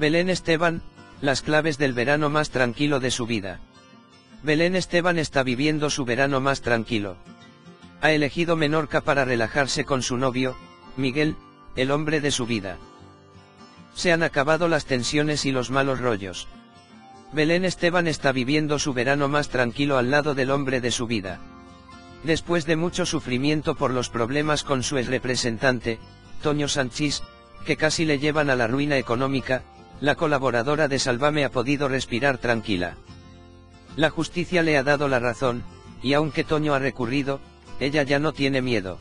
Belén Esteban, las claves del verano más tranquilo de su vida. Belén Esteban está viviendo su verano más tranquilo. Ha elegido Menorca para relajarse con su novio, Miguel, el hombre de su vida. Se han acabado las tensiones y los malos rollos. Belén Esteban está viviendo su verano más tranquilo al lado del hombre de su vida. Después de mucho sufrimiento por los problemas con su ex representante, Toño Sanchís, que casi le llevan a la ruina económica, la colaboradora de Salvame ha podido respirar tranquila. La justicia le ha dado la razón, y aunque Toño ha recurrido, ella ya no tiene miedo.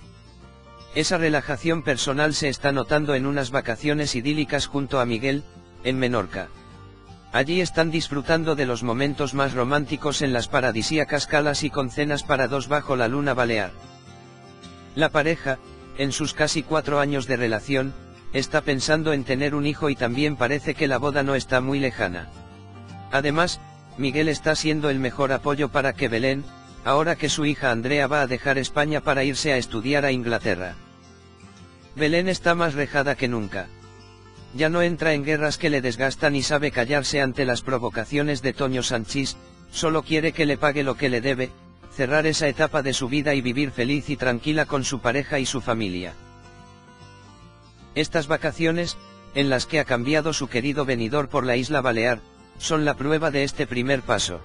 Esa relajación personal se está notando en unas vacaciones idílicas junto a Miguel, en Menorca. Allí están disfrutando de los momentos más románticos en las paradisíacas calas y con cenas para dos bajo la luna balear. La pareja, en sus casi cuatro años de relación, está pensando en tener un hijo y también parece que la boda no está muy lejana. Además, Miguel está siendo el mejor apoyo para que Belén, ahora que su hija Andrea va a dejar España para irse a estudiar a Inglaterra. Belén está más rejada que nunca. Ya no entra en guerras que le desgastan y sabe callarse ante las provocaciones de Toño Sanchís, solo quiere que le pague lo que le debe, cerrar esa etapa de su vida y vivir feliz y tranquila con su pareja y su familia. Estas vacaciones, en las que ha cambiado su querido venidor por la isla Balear, son la prueba de este primer paso.